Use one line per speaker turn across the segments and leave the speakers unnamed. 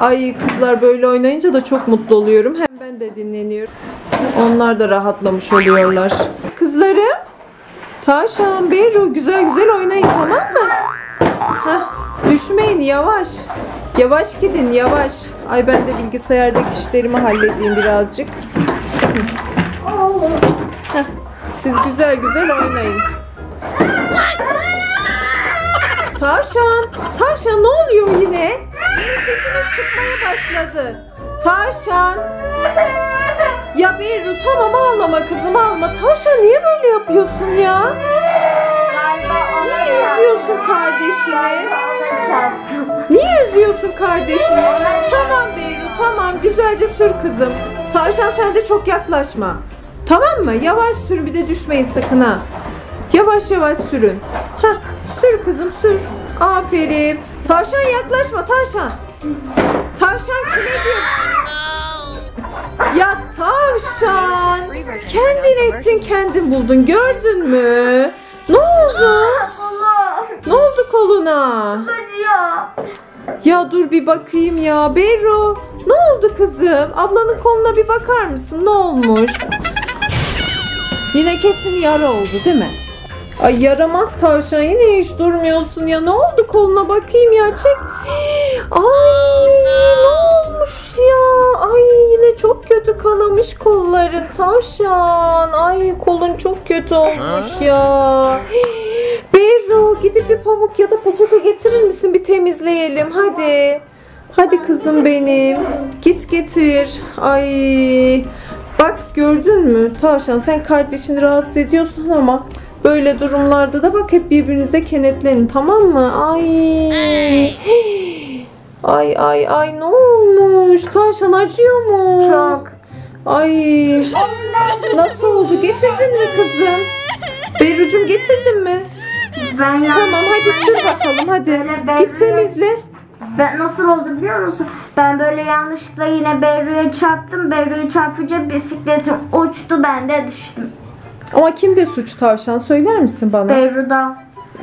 Ay kızlar böyle oynayınca da çok mutlu oluyorum. Hem ben de dinleniyorum. Onlar da rahatlamış oluyorlar. Kızlarım. Tavşan, Berru güzel güzel oynayın tamam mı? Heh, düşmeyin yavaş. Yavaş gidin yavaş. Ay ben de bilgisayardaki işlerimi halledeyim birazcık. Siz güzel güzel oynayın. Tavşan, tavşan ne oluyor yine? Sesiniz çıkmaya başladı. Tavşan. Ya Berru tamam ağlama kızım ağlama. Tavşan niye böyle yapıyorsun ya?
Galiba ona
Niye üzüyorsun kardeşini?
Çarptım.
Niye üzüyorsun kardeşini? Tamam Berru tamam güzelce sür kızım. Tavşan sen de çok yaklaşma. Tamam mı? Yavaş sür bir de düşmeyin sakın ha. Yavaş yavaş sürün. Hah sür kızım sür. Aferin. Tavşan yaklaşma tavşan. Tavşan kime diyor? Ya tavşan. Kendin ettin kendin buldun gördün mü? Ne oldu? Ne oldu koluna? Ya dur bir bakayım ya. Berro ne oldu kızım? Ablanın koluna bir bakar mısın? Ne olmuş? Yine kesin yara oldu değil mi? Ay yaramaz tavşan yine hiç durmuyorsun ya. Ne oldu koluna bakayım ya çek. Ay ne olmuş ya? Ay yine çok kötü kanamış kolların tavşan. Ay kolun çok kötü olmuş ya. Berro gidip bir pamuk ya da peçete getirir misin bir temizleyelim hadi. Hadi kızım benim. Git getir. Ay. Bak gördün mü? Tavşan sen kardeşini rahatsız ediyorsun ama böyle durumlarda da bak hep birbirinize kenetlenin tamam mı? Ay. Ay ay ay ne olmuş? Tavşan acıyor mu?
Çok.
Ay. Nasıl oldu? Getirdin mi kızım? Berrucum getirdin mi?
Ben ya.
Tamam hadi sür bakalım hadi. Git temizle.
Ben nasıl oldu biliyor musun? Ben böyle yanlışlıkla yine Berru'ya çarptım. Berru'ya çarpınca bisikletim uçtu ben de düştüm.
Ama kimde suç tavşan söyler misin bana?
Berru'da.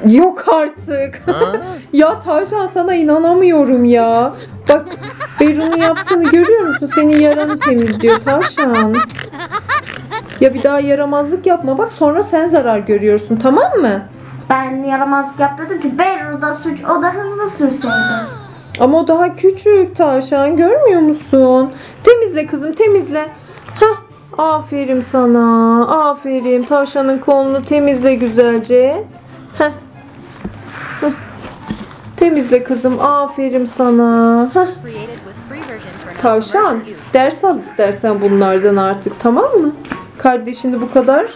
Yok artık. ya tavşan sana inanamıyorum ya. Bak Berun'un yaptığını görüyor musun? Senin yaranı temizliyor tavşan. Ya bir daha yaramazlık yapma bak sonra sen zarar görüyorsun tamam mı?
Ben yaramazlık yaptırdım ki Berru'da suç o da hızlı sürseydi.
Ama o daha küçük tavşan görmüyor musun? Temizle kızım temizle. Aferin sana. Aferin tavşanın kolunu temizle güzelce. Heh. Heh. Temizle kızım aferin sana. Heh. Tavşan ders al istersen bunlardan artık tamam mı? Kardeşini bu kadar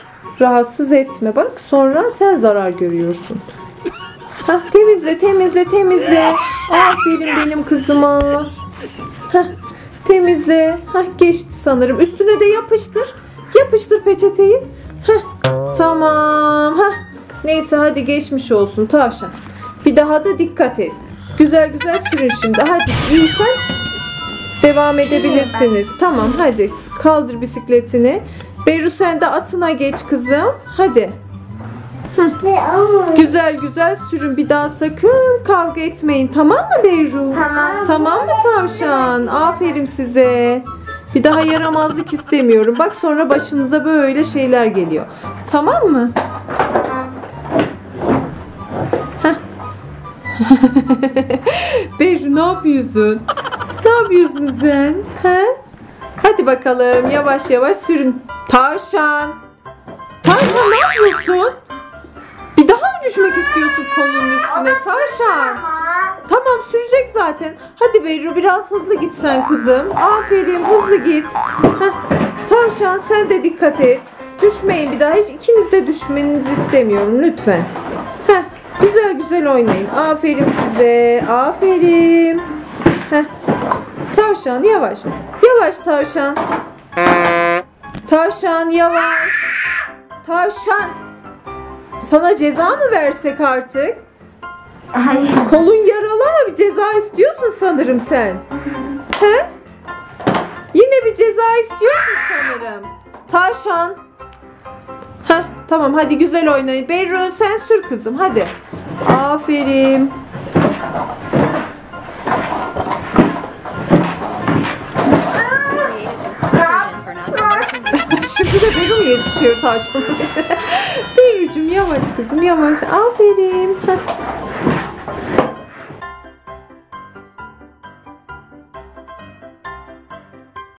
rahatsız etme bak sonra sen zarar görüyorsun. Hah temizle temizle temizle. Aferin benim kızıma. Hah temizle. Hah geçti sanırım. Üstüne de yapıştır. Yapıştır peçeteyi. Hah tamam. Hah neyse hadi geçmiş olsun tavşan. Bir daha da dikkat et. Güzel güzel sürün şimdi. Hadi iyisen Devam edebilirsiniz. Tamam hadi. Kaldır bisikletini. Beru sen de atına geç kızım. Hadi. Güzel güzel sürün. Bir daha sakın kavga etmeyin. Tamam mı Beru?
Tamam.
Tamam mı tavşan? Aferin size. Bir daha yaramazlık istemiyorum. Bak sonra başınıza böyle şeyler geliyor. Tamam mı? Beru ne yapıyorsun? Ne yapıyorsun sen? He? Hadi bakalım yavaş yavaş sürün. Tavşan. Tavşan ne yapıyorsun? Düşmek istiyorsun kolunun üstüne tavşan? Tamam sürecek zaten. Hadi Berru biraz hızlı git sen kızım. Aferin hızlı git. Heh. Tavşan sen de dikkat et. Düşmeyin bir daha. Hiç ikiniz de düşmenizi istemiyorum lütfen. Heh. Güzel güzel oynayın. Aferin size. Aferin. Heh. Tavşan yavaş. Yavaş tavşan. Tavşan yavaş. Tavşan. Sana ceza mı versek artık?
Hayır.
Kolun yaralı ama bir ceza istiyorsun sanırım sen. He? Yine bir ceza istiyorsun sanırım. Tarşan. Heh, tamam hadi güzel oynayın. Berrön sen sür kızım hadi. Aferin. Şimdi de Berrön yetişiyor Tarşan. Beru'cum yavaş kızım yavaş. Aferin. Heh.